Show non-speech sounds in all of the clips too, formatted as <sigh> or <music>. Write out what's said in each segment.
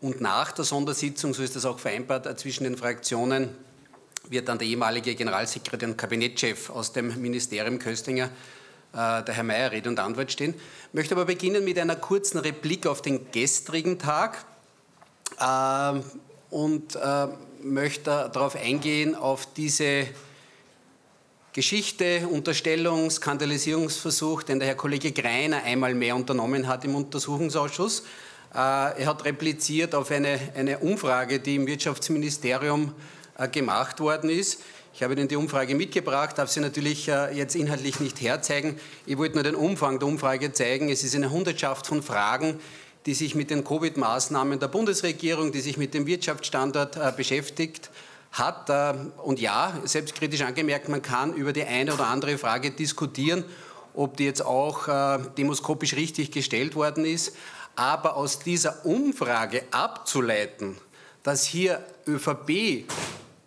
und nach der Sondersitzung, so ist das auch vereinbart äh, zwischen den Fraktionen, wird dann der ehemalige Generalsekretär und Kabinettschef aus dem Ministerium Köstinger, äh, der Herr Mayer, Rede und Antwort stehen. Ich möchte aber beginnen mit einer kurzen Replik auf den gestrigen Tag äh, und möchte darauf eingehen, auf diese Geschichte, Unterstellung, Skandalisierungsversuch, den der Herr Kollege Greiner einmal mehr unternommen hat im Untersuchungsausschuss. Äh, er hat repliziert auf eine, eine Umfrage, die im Wirtschaftsministerium äh, gemacht worden ist. Ich habe Ihnen die Umfrage mitgebracht, darf sie natürlich äh, jetzt inhaltlich nicht herzeigen. Ich wollte nur den Umfang der Umfrage zeigen. Es ist eine Hundertschaft von Fragen, die sich mit den Covid-Maßnahmen der Bundesregierung, die sich mit dem Wirtschaftsstandort äh, beschäftigt hat. Und ja, selbstkritisch angemerkt, man kann über die eine oder andere Frage diskutieren, ob die jetzt auch demoskopisch richtig gestellt worden ist. Aber aus dieser Umfrage abzuleiten, dass hier ÖVP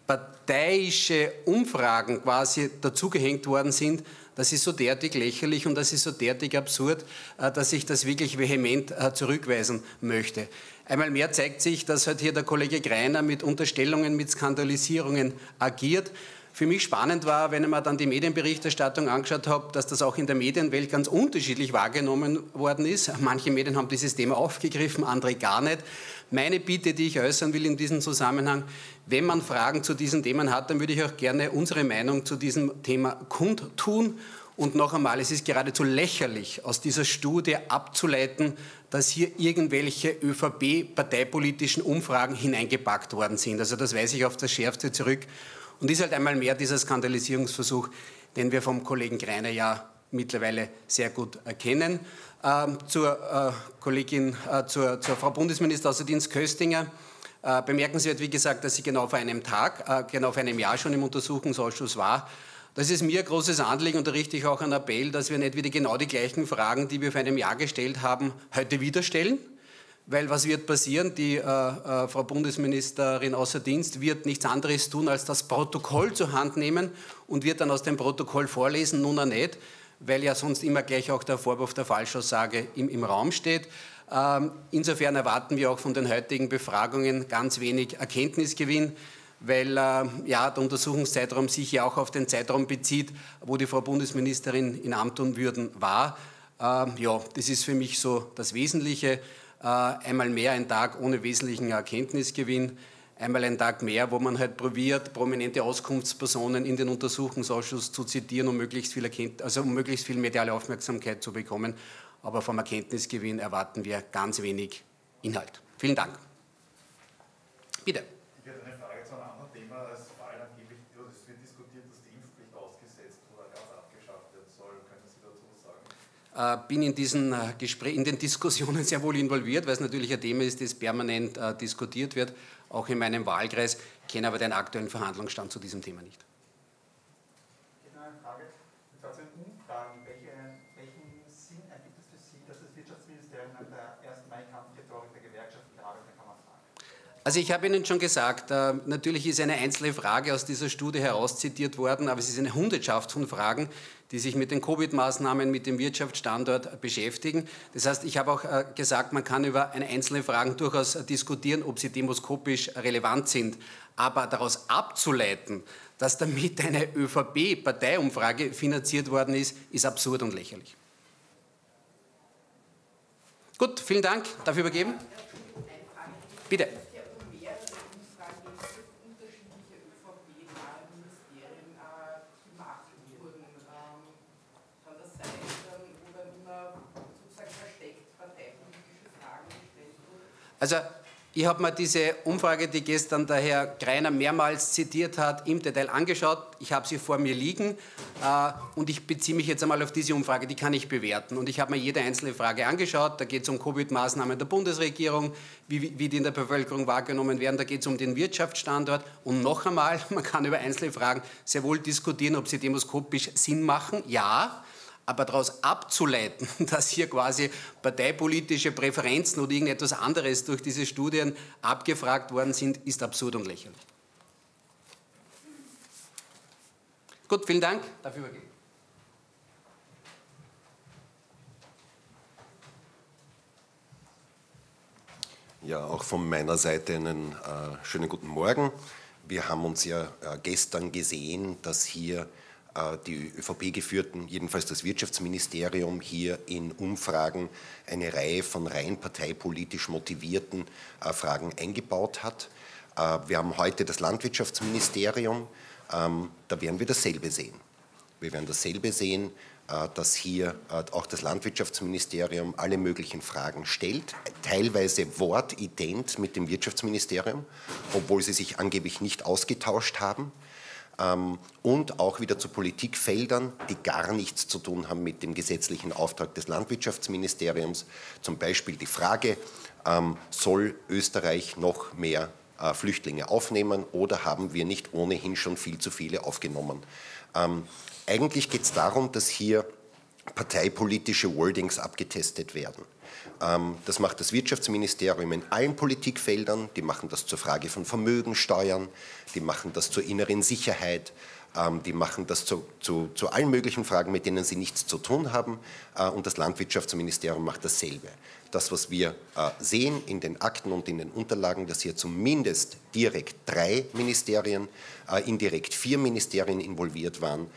parteiische Umfragen quasi dazugehängt worden sind, das ist so derartig lächerlich und das ist so derartig absurd, äh, dass ich das wirklich vehement äh, zurückweisen möchte. Einmal mehr zeigt sich, dass halt hier der Kollege Greiner mit Unterstellungen, mit Skandalisierungen agiert. Für mich spannend war, wenn ich mir dann die Medienberichterstattung angeschaut habe, dass das auch in der Medienwelt ganz unterschiedlich wahrgenommen worden ist. Manche Medien haben dieses Thema aufgegriffen, andere gar nicht. Meine Bitte, die ich äußern will in diesem Zusammenhang, wenn man Fragen zu diesen Themen hat, dann würde ich auch gerne unsere Meinung zu diesem Thema kundtun. Und noch einmal, es ist geradezu lächerlich, aus dieser Studie abzuleiten, dass hier irgendwelche ÖVP-parteipolitischen Umfragen hineingepackt worden sind. Also das weise ich auf das Schärfste zurück. Und ist halt einmal mehr dieser Skandalisierungsversuch, den wir vom Kollegen Greiner ja mittlerweile sehr gut erkennen. Ähm, zur äh, Kollegin, äh, zur, zur Frau Bundesminister Außerdienst Köstinger. Äh, bemerkenswert, wie gesagt, dass sie genau vor einem Tag, äh, genau vor einem Jahr schon im Untersuchungsausschuss war. Das ist mir ein großes Anliegen und da richte ich auch einen Appell, dass wir nicht wieder genau die gleichen Fragen, die wir vor einem Jahr gestellt haben, heute wieder stellen. Weil was wird passieren? Die äh, äh, Frau Bundesministerin außer Dienst wird nichts anderes tun, als das Protokoll zur Hand nehmen und wird dann aus dem Protokoll vorlesen, nun auch nicht, weil ja sonst immer gleich auch der Vorwurf der Falschaussage im, im Raum steht. Ähm, insofern erwarten wir auch von den heutigen Befragungen ganz wenig Erkenntnisgewinn, weil äh, ja, der Untersuchungszeitraum sich ja auch auf den Zeitraum bezieht, wo die Frau Bundesministerin in Amt und Würden war. Ähm, ja, das ist für mich so das Wesentliche. Äh, einmal mehr ein Tag ohne wesentlichen Erkenntnisgewinn einmal ein Tag mehr, wo man halt probiert, prominente Auskunftspersonen in den Untersuchungsausschuss zu zitieren, um möglichst viel, Erkennt also um möglichst viel mediale Aufmerksamkeit zu bekommen aber vom Erkenntnisgewinn erwarten wir ganz wenig Inhalt. Vielen Dank. Bitte. Ich hätte eine Frage zu einem anderen Thema. Es war angeblich, es wird diskutiert, dass die Impfpflicht ausgesetzt oder ganz abgeschafft werden soll. Können Sie dazu was sagen? Äh, bin in diesen äh, Gespräch, in den Diskussionen <laughs> sehr wohl involviert, weil es natürlich ein Thema ist, das permanent äh, diskutiert wird, auch in meinem Wahlkreis, kenne aber den aktuellen Verhandlungsstand zu diesem Thema nicht. Also ich habe Ihnen schon gesagt, äh, natürlich ist eine einzelne Frage aus dieser Studie herauszitiert worden, aber es ist eine Hundertschaft von Fragen, die sich mit den Covid-Maßnahmen, mit dem Wirtschaftsstandort beschäftigen. Das heißt, ich habe auch äh, gesagt, man kann über einzelne Fragen durchaus diskutieren, ob sie demoskopisch relevant sind. Aber daraus abzuleiten, dass damit <laughs> eine ÖVP-Parteiumfrage finanziert worden ist, ist absurd und lächerlich. Gut, vielen Dank. Darf ich übergeben? Bitte. Also ich habe mir diese Umfrage, die gestern der Herr Greiner mehrmals zitiert hat, im Detail angeschaut. Ich habe sie vor mir liegen äh, und ich beziehe mich jetzt einmal auf diese Umfrage, die kann ich bewerten. Und ich habe mir jede einzelne Frage angeschaut. Da geht es um Covid-Maßnahmen der Bundesregierung, wie, wie die in der Bevölkerung wahrgenommen werden. Da geht es um den Wirtschaftsstandort. Und noch einmal, <laughs> man kann über einzelne Fragen sehr wohl diskutieren, ob sie demoskopisch Sinn machen. Ja, aber daraus abzuleiten, <laughs> dass hier quasi parteipolitische Präferenzen oder irgendetwas anderes durch diese Studien abgefragt worden sind, ist absurd und lächerlich. Gut, vielen Dank. Darf ich übergeben. Ja, auch von meiner Seite einen äh, schönen guten Morgen. Wir haben uns ja äh, gestern gesehen, dass hier die ÖVP geführten, jedenfalls das Wirtschaftsministerium, hier in Umfragen eine Reihe von rein parteipolitisch motivierten äh, Fragen eingebaut hat. Äh, wir haben heute das Landwirtschaftsministerium, ähm, da werden wir dasselbe sehen. Wir werden dasselbe sehen, dass hier auch das Landwirtschaftsministerium alle möglichen Fragen stellt, teilweise wortident mit dem Wirtschaftsministerium, obwohl sie sich angeblich nicht ausgetauscht haben ähm, und auch wieder zu Politikfeldern, die gar nichts zu tun haben mit dem gesetzlichen Auftrag des Landwirtschaftsministeriums. Zum Beispiel die Frage, ähm, soll Österreich noch mehr äh, Flüchtlinge aufnehmen oder haben wir nicht ohnehin schon viel zu viele aufgenommen? Ähm, eigentlich geht es darum, dass hier parteipolitische Wordings abgetestet werden. Ähm, das macht das Wirtschaftsministerium in allen Politikfeldern. Die machen das zur Frage von Vermögensteuern, die machen das zur inneren Sicherheit, ähm, die machen das zu, zu, zu, allen möglichen Fragen, mit denen sie nichts zu tun haben. Äh, und das Landwirtschaftsministerium macht dasselbe. Das, was wir äh, sehen in den Akten und in den Unterlagen, dass hier zumindest direkt drei Ministerien, äh, indirekt vier Ministerien involviert waren.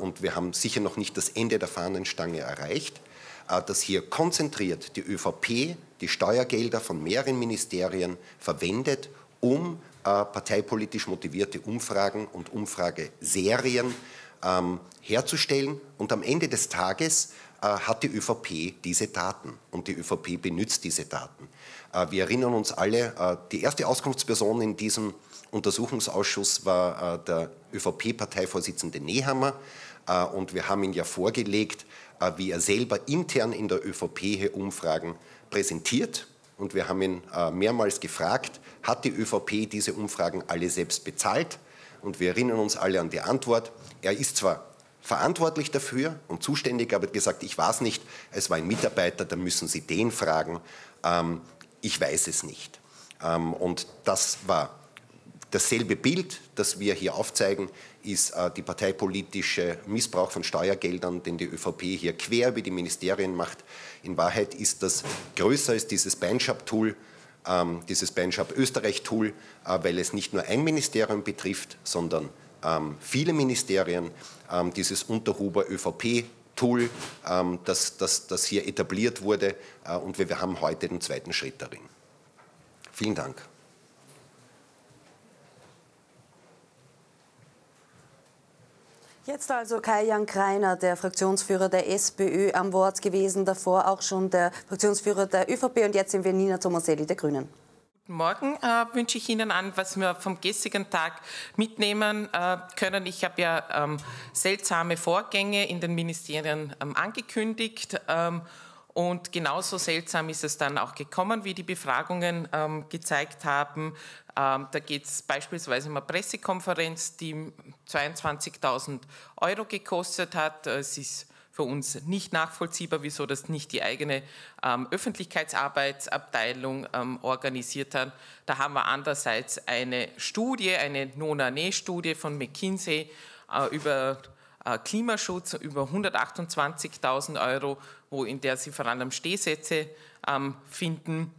Und wir haben sicher noch nicht das Ende der Fahnenstange erreicht. Äh, dass hier konzentriert die ÖVP die Steuergelder von mehreren Ministerien verwendet, um äh, parteipolitisch motivierte Umfragen und Umfrageserien ähm, herzustellen. Und am Ende des Tages äh, hat die ÖVP diese Daten und die ÖVP benutzt diese Daten. wir erinnern uns alle, die erste Auskunftsperson in diesem Untersuchungsausschuss war der ÖVP-Parteivorsitzende Nehammer und wir haben ihn ja vorgelegt, äh, wie er selber intern in der ÖVP Umfragen präsentiert. Und wir haben ihn äh, mehrmals gefragt, hat die ÖVP diese Umfragen alle selbst bezahlt? Und wir erinnern uns alle an die Antwort. Er ist zwar verantwortlich dafür und zuständig, aber hat gesagt, ich weiß nicht, es war ein Mitarbeiter, da müssen Sie den fragen. Ähm, ich weiß es nicht. Ähm, und das war dasselbe Bild, das wir hier aufzeigen, ist äh, die parteipolitische Missbrauch von Steuergeldern, den die ÖVP hier quer über die Ministerien macht. In Wahrheit ist das größer als dieses Beinschab-Tool, ähm, dieses Beinschab-Österreich-Tool, äh, weil es nicht nur ein Ministerium betrifft, sondern ähm, viele Ministerien. Ähm, dieses Unterhuber ÖVP Tool, ähm, das, das, das hier etabliert wurde äh, und wir, wir haben heute den zweiten Schritt darin. Vielen Dank. Jetzt also Kai-Jan Kreiner, der Fraktionsführer der SPÖ, am Wort gewesen, davor auch schon der Fraktionsführer der ÖVP und jetzt sind wir Nina Tomaselli der Grünen. Guten Morgen äh, wünsche ich Ihnen an, was wir vom gestrigen Tag mitnehmen äh, können. Ich habe ja ähm, seltsame Vorgänge in den Ministerien ähm, angekündigt. Ähm, und genauso seltsam ist es dann auch gekommen, wie die Befragungen ähm, gezeigt haben. Ähm, da geht es beispielsweise um eine Pressekonferenz, die 22.000 Euro gekostet hat. Es ist für uns nicht nachvollziehbar, wieso das nicht die eigene ähm, Öffentlichkeitsarbeitsabteilung ähm, organisiert hat. Da haben wir andererseits eine Studie, eine Nona-Ne-Studie von McKinsey äh, über äh, Klimaschutz über 128.000 Euro, wo in der Sie vor allem Stehsätze ähm, finden,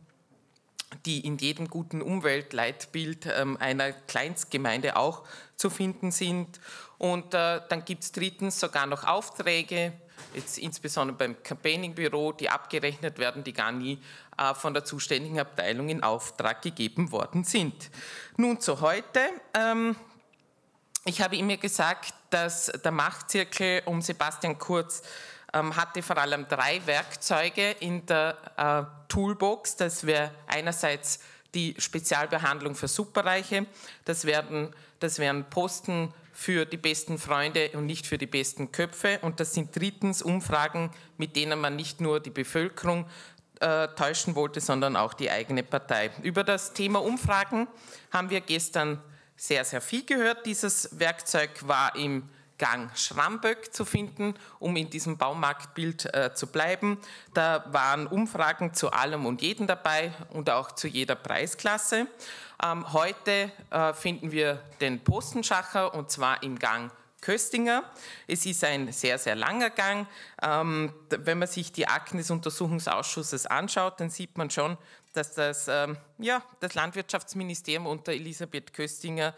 die in jedem guten Umweltleitbild ähm, einer Kleinstgemeinde auch zu finden sind. Und äh, dann gibt es drittens sogar noch Aufträge, jetzt insbesondere beim Campaigning-Büro, die abgerechnet werden, die gar nie äh, von der zuständigen Abteilung in Auftrag gegeben worden sind. Nun zu heute. Ähm, ich habe immer gesagt, dass der Machtzirkel um Sebastian Kurz ähm, hatte vor allem drei Werkzeuge in der äh, Toolbox. Das wäre einerseits die Spezialbehandlung für Superreiche. Das, werden, das wären Posten für die besten Freunde und nicht für die besten Köpfe. Und das sind drittens Umfragen, mit denen man nicht nur die Bevölkerung äh, täuschen wollte, sondern auch die eigene Partei. Über das Thema Umfragen haben wir gestern sehr, sehr viel gehört. Dieses Werkzeug war im Gang Schramböck zu finden, um in diesem Baumarktbild äh, zu bleiben. Da waren Umfragen zu allem und jedem dabei und auch zu jeder Preisklasse. Ähm, heute äh, finden wir den Postenschacher und zwar im Gang Köstinger. Es ist ein sehr, sehr langer Gang. Ähm, wenn man sich die Akten des Untersuchungsausschusses anschaut, dann sieht man schon, dass das, ähm, ja, das Landwirtschaftsministerium unter Elisabeth Köstinger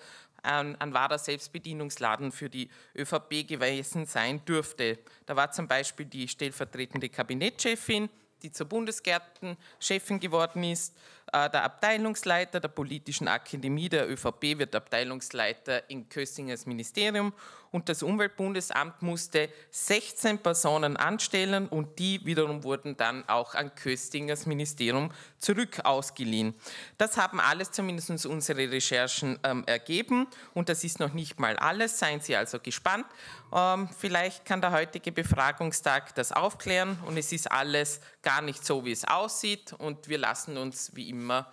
ein, ein wahrer Selbstbedienungsladen für die ÖVP gewesen sein dürfte. Da war zum Beispiel die stellvertretende Kabinettschefin, die zur Bundesgärtenchefin geworden ist, äh, der Abteilungsleiter der Politischen Akademie der ÖVP wird Abteilungsleiter in Köstingers Ministerium und das Umweltbundesamt musste 16 Personen anstellen und die wiederum wurden dann auch an Köstingers Ministerium zurück ausgeliehen. Das haben alles zumindest unsere Recherchen ähm, ergeben und das ist noch nicht mal alles. Seien Sie also gespannt. Ähm, vielleicht kann der heutige Befragungstag das aufklären und es ist alles gar nicht so, wie es aussieht und wir lassen uns wie immer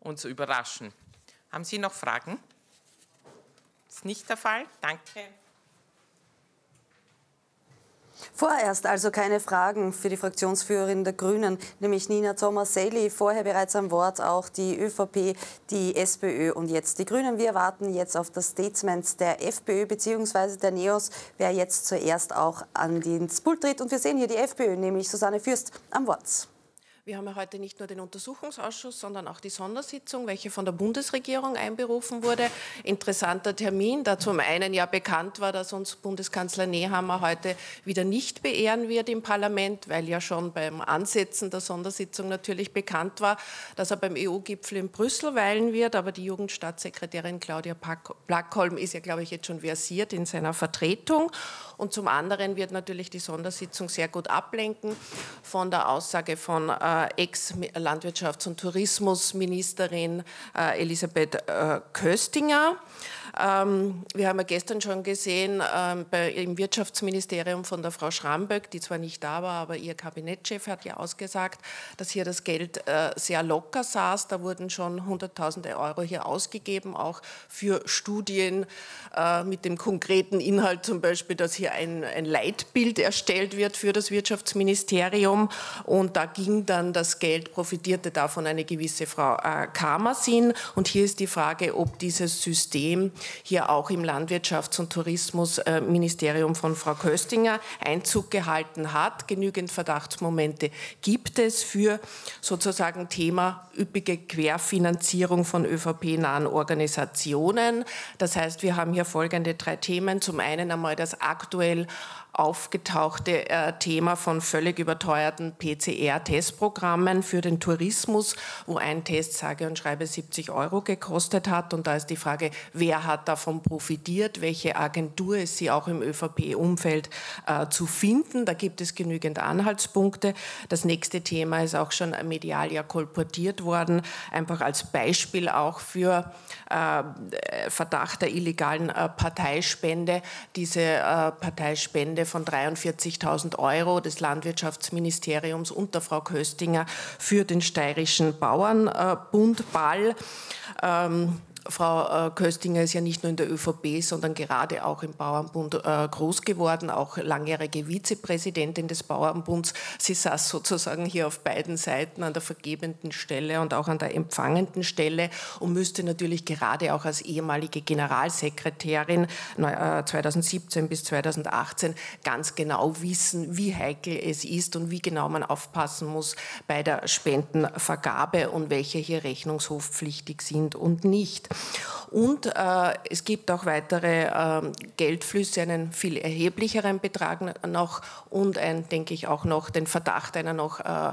uns überraschen. Haben Sie noch Fragen? Das ist nicht der Fall. Danke. Vorerst also keine Fragen für die Fraktionsführerin der Grünen, nämlich Nina Thomas-Selli. Vorher bereits am Wort auch die ÖVP, die SPÖ und jetzt die Grünen. Wir warten jetzt auf das Statement der FPÖ bzw. der NEOS, wer jetzt zuerst auch an den Pult tritt. Und wir sehen hier die FPÖ, nämlich Susanne Fürst am Wort. Wir haben ja heute nicht nur den Untersuchungsausschuss, sondern auch die Sondersitzung, welche von der Bundesregierung einberufen wurde. Interessanter Termin, da zum einen ja bekannt war, dass uns Bundeskanzler Nehammer heute wieder nicht beehren wird im Parlament, weil ja schon beim Ansetzen der Sondersitzung natürlich bekannt war, dass er beim EU-Gipfel in Brüssel weilen wird. Aber die Jugendstaatssekretärin Claudia Plackholm ist ja, glaube ich, jetzt schon versiert in seiner Vertretung. Und zum anderen wird natürlich die Sondersitzung sehr gut ablenken von der Aussage von äh, Ex-Landwirtschafts- und Tourismusministerin äh, Elisabeth äh, Köstinger. Ähm, wir haben ja gestern schon gesehen ähm, bei, im Wirtschaftsministerium von der Frau Schramböck, die zwar nicht da war, aber ihr Kabinettschef hat ja ausgesagt, dass hier das Geld äh, sehr locker saß. Da wurden schon Hunderttausende Euro hier ausgegeben, auch für Studien äh, mit dem konkreten Inhalt zum Beispiel, dass hier ein, ein Leitbild erstellt wird für das Wirtschaftsministerium. Und da ging dann das Geld, profitierte davon eine gewisse Frau äh, Kamersin. Und hier ist die Frage, ob dieses System hier auch im Landwirtschafts- und Tourismusministerium von Frau Köstinger Einzug gehalten hat. Genügend Verdachtsmomente gibt es für sozusagen Thema üppige Querfinanzierung von ÖVP-nahen Organisationen. Das heißt, wir haben hier folgende drei Themen. Zum einen einmal das aktuell aufgetauchte äh, Thema von völlig überteuerten PCR-Testprogrammen für den Tourismus, wo ein Test sage und schreibe 70 Euro gekostet hat. Und da ist die Frage, wer hat davon profitiert, welche Agentur ist sie auch im ÖVP-Umfeld äh, zu finden. Da gibt es genügend Anhaltspunkte. Das nächste Thema ist auch schon medial ja kolportiert worden, einfach als Beispiel auch für äh, Verdacht der illegalen äh, Parteispende. Diese äh, Parteispende Spende von 43.000 Euro des Landwirtschaftsministeriums unter Frau Köstinger für den steirischen Bauernbund Ball. Ähm, Frau äh, Köstinger ist ja nicht nur in der ÖVP, sondern gerade auch im Bauernbund äh, groß geworden, auch langjährige Vizepräsidentin des Bauernbunds. Sie saß sozusagen hier auf beiden Seiten an der vergebenden Stelle und auch an der empfangenden Stelle und müsste natürlich gerade auch als ehemalige Generalsekretärin 2017 äh, bis 2018 ganz genau wissen, wie heikel es ist und wie genau man aufpassen muss bei der Spendenvergabe und welche hier rechnungshoffpflichtig sind und nicht. Und äh, es gibt auch weitere äh, Geldflüsse, einen viel erheblicheren Betrag noch und ein, denke ich, auch noch den Verdacht einer noch äh,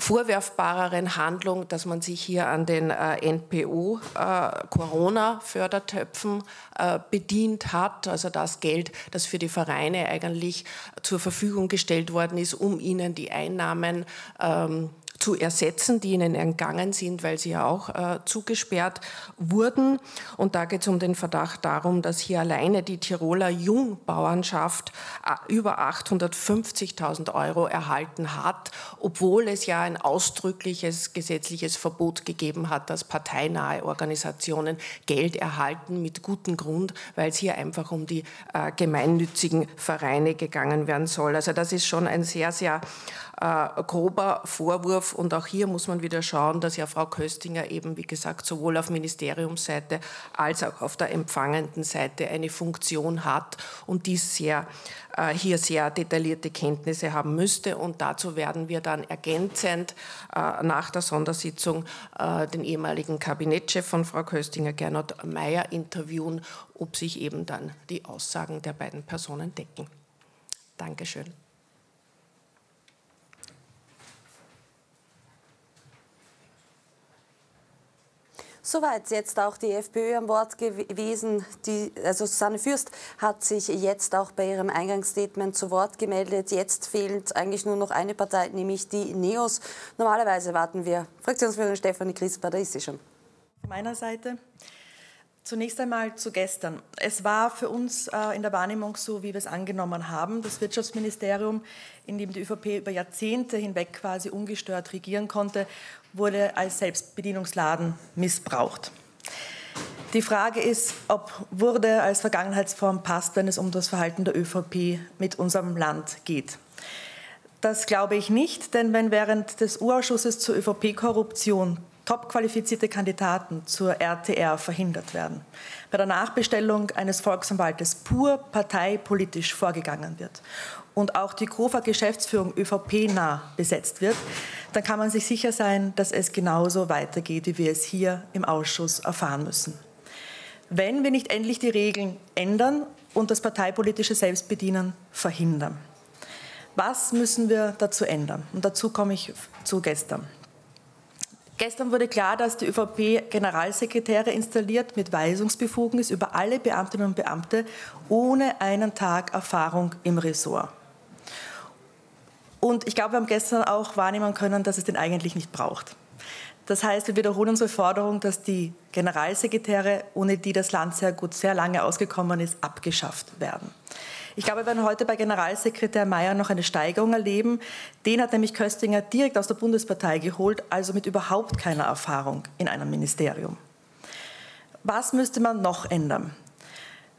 vorwerfbareren Handlung, dass man sich hier an den äh, NPO-Corona-Fördertöpfen äh, äh, bedient hat, also das Geld, das für die Vereine eigentlich zur Verfügung gestellt worden ist, um ihnen die Einnahmen ähm, zu ersetzen, die ihnen entgangen sind, weil sie ja auch äh, zugesperrt wurden. Und da geht es um den Verdacht darum, dass hier alleine die Tiroler Jungbauernschaft äh, über 850.000 Euro erhalten hat, obwohl es ja ein ausdrückliches gesetzliches Verbot gegeben hat, dass parteinahe Organisationen Geld erhalten mit gutem Grund, weil es hier einfach um die äh, gemeinnützigen Vereine gegangen werden soll. Also das ist schon ein sehr, sehr äh, grober Vorwurf. Und auch hier muss man wieder schauen, dass ja Frau Köstinger eben, wie gesagt, sowohl auf Ministeriumsseite als auch auf der empfangenden Seite eine Funktion hat und dies sehr äh, hier sehr detaillierte Kenntnisse haben müsste. Und dazu werden wir dann ergänzend äh, nach der Sondersitzung äh, den ehemaligen Kabinettchef von Frau Köstinger, Gernot Mayer, interviewen, ob sich eben dann die Aussagen der beiden Personen decken. Dankeschön. Soweit jetzt auch die FPÖ am Wort gewesen. Die, also Susanne Fürst hat sich jetzt auch bei ihrem Eingangsstatement zu Wort gemeldet. Jetzt fehlt eigentlich nur noch eine Partei, nämlich die NEOS. Normalerweise warten wir. Fraktionsführerin Stefanie Crisper, da ist sie schon. Von meiner Seite. Zunächst einmal zu gestern. Es war für uns äh, in der Wahrnehmung so, wie wir es angenommen haben. Das Wirtschaftsministerium, in dem die ÖVP über Jahrzehnte hinweg quasi ungestört regieren konnte, wurde als Selbstbedienungsladen missbraucht. Die Frage ist, ob wurde als Vergangenheitsform passt, wenn es um das Verhalten der ÖVP mit unserem Land geht. Das glaube ich nicht, denn wenn während des Urausschusses zur ÖVP-Korruption topqualifizierte Kandidaten zur RTR verhindert werden, bei der Nachbestellung eines Volksanwaltes pur parteipolitisch vorgegangen wird und auch die KOFA-Geschäftsführung ÖVP-nah besetzt wird, dann kann man sich sicher sein, dass es genauso weitergeht, wie wir es hier im Ausschuss erfahren müssen. Wenn wir nicht endlich die Regeln ändern und das parteipolitische Selbstbedienen verhindern. Was müssen wir dazu ändern? Und dazu komme ich zu gestern. Gestern wurde klar, dass die ÖVP Generalsekretäre installiert mit Weisungsbefugnis über alle Beamtinnen und Beamte ohne einen Tag Erfahrung im Ressort. Und ich glaube, wir haben gestern auch wahrnehmen können, dass es den eigentlich nicht braucht. Das heißt, wir wiederholen unsere Forderung, dass die Generalsekretäre, ohne die das Land sehr gut, sehr lange ausgekommen ist, abgeschafft werden. Ich glaube, wir werden heute bei Generalsekretär Mayer noch eine Steigerung erleben. Den hat nämlich Köstinger direkt aus der Bundespartei geholt, also mit überhaupt keiner Erfahrung in einem Ministerium. Was müsste man noch ändern?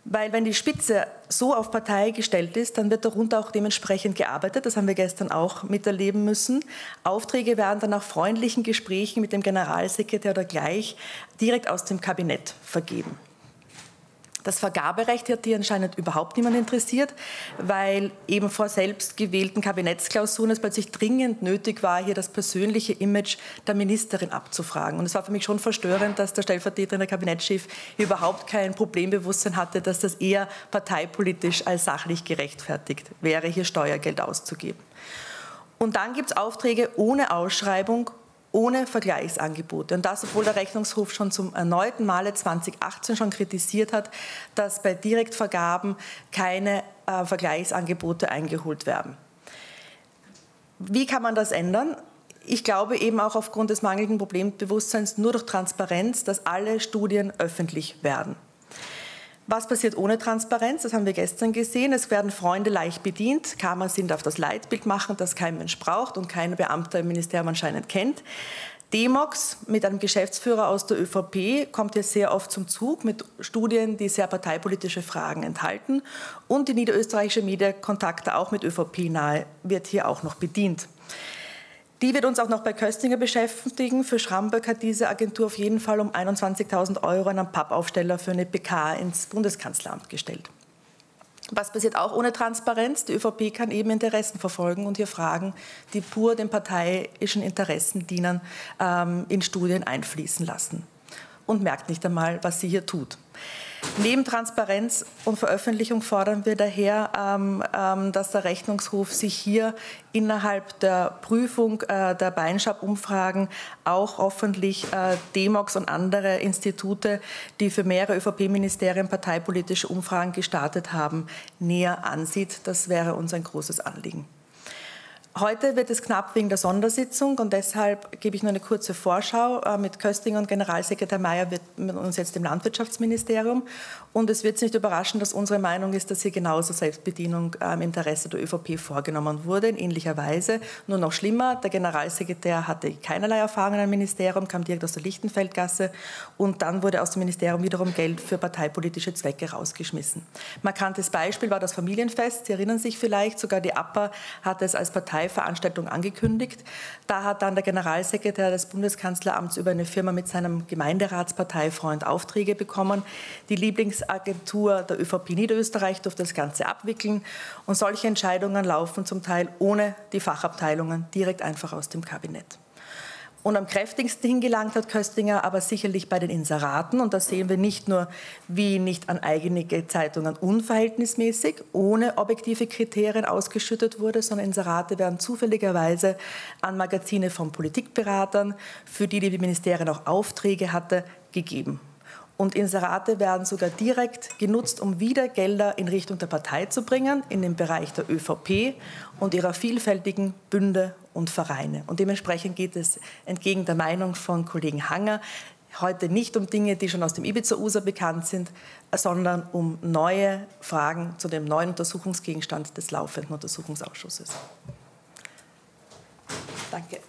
Weil wenn die Spitze so auf Partei gestellt ist, dann wird darunter auch dementsprechend gearbeitet. Das haben wir gestern auch miterleben müssen. Aufträge werden dann nach freundlichen Gesprächen mit dem Generalsekretär oder gleich direkt aus dem Kabinett vergeben. Das Vergaberecht hat hier anscheinend überhaupt niemand interessiert, weil eben vor selbst gewählten Kabinettsklausuren es plötzlich dringend nötig war, hier das persönliche Image der Ministerin abzufragen. Und es war für mich schon verstörend, dass der stellvertretende Kabinettschef überhaupt kein Problembewusstsein hatte, dass das eher parteipolitisch als sachlich gerechtfertigt wäre, hier Steuergeld auszugeben. Und dann gibt es Aufträge ohne Ausschreibung, ohne Vergleichsangebote. Und das, obwohl der Rechnungshof schon zum erneuten Male 2018 schon kritisiert hat, dass bei Direktvergaben keine äh, Vergleichsangebote eingeholt werden. Wie kann man das ändern? Ich glaube eben auch aufgrund des mangelnden Problembewusstseins nur durch Transparenz, dass alle Studien öffentlich werden. Was passiert ohne Transparenz? Das haben wir gestern gesehen. Es werden Freunde leicht bedient. Kammern sind auf das Leitbild machen, das kein Mensch braucht und kein Beamter im Ministerium anscheinend kennt. Demox mit einem Geschäftsführer aus der ÖVP kommt hier sehr oft zum Zug mit Studien, die sehr parteipolitische Fragen enthalten. Und die niederösterreichische Medienkontakte auch mit ÖVP nahe wird hier auch noch bedient. Die wird uns auch noch bei Köstinger beschäftigen. Für Schramberg hat diese Agentur auf jeden Fall um 21.000 Euro einen Pappaufsteller für eine PK ins Bundeskanzleramt gestellt. Was passiert auch ohne Transparenz? Die ÖVP kann eben Interessen verfolgen und hier Fragen, die pur den parteiischen Interessen dienen, ähm, in Studien einfließen lassen und merkt nicht einmal, was sie hier tut. Neben Transparenz und Veröffentlichung fordern wir daher, ähm, ähm, dass der Rechnungshof sich hier innerhalb der Prüfung äh, der Beinschab-Umfragen auch hoffentlich äh, Demox und andere Institute, die für mehrere ÖVP-Ministerien parteipolitische Umfragen gestartet haben, näher ansieht. Das wäre uns ein großes Anliegen. Heute wird es knapp wegen der Sondersitzung und deshalb gebe ich nur eine kurze Vorschau. Äh, mit Köstinger und Generalsekretär Mayer wird mit uns jetzt im Landwirtschaftsministerium. Und es wird nicht überraschen, dass unsere Meinung ist, dass hier genauso Selbstbedienung äh, im Interesse der ÖVP vorgenommen wurde, in ähnlicher Weise. Nur noch schlimmer, der Generalsekretär hatte keinerlei Erfahrung einem Ministerium, kam direkt aus der Lichtenfeldgasse und dann wurde aus dem Ministerium wiederum Geld für parteipolitische Zwecke rausgeschmissen. Markantes Beispiel war das Familienfest. Sie erinnern sich vielleicht, sogar die APA hatte es als Partei Parteiveranstaltung angekündigt. Da hat dann der Generalsekretär des Bundeskanzleramts über eine Firma mit seinem Gemeinderatsparteifreund Aufträge bekommen. Die Lieblingsagentur der ÖVP Niederösterreich durfte das Ganze abwickeln. Und solche Entscheidungen laufen zum Teil ohne die Fachabteilungen direkt einfach aus dem Kabinett. Und am kräftigsten hingelangt hat Köstinger aber sicherlich bei den Inseraten. Und da sehen wir nicht nur, wie nicht an eigene Zeitungen unverhältnismäßig, ohne objektive Kriterien ausgeschüttet wurde, sondern Inserate werden zufälligerweise an Magazine von Politikberatern, für die die Ministerien auch Aufträge hatte, gegeben. Und Inserate werden sogar direkt genutzt, um wieder Gelder in Richtung der Partei zu bringen, in den Bereich der ÖVP und ihrer vielfältigen Bünde und Vereine. Und dementsprechend geht es entgegen der Meinung von Kollegen Hanger heute nicht um Dinge, die schon aus dem Ibiza-USA bekannt sind, sondern um neue Fragen zu dem neuen Untersuchungsgegenstand des laufenden Untersuchungsausschusses. Danke.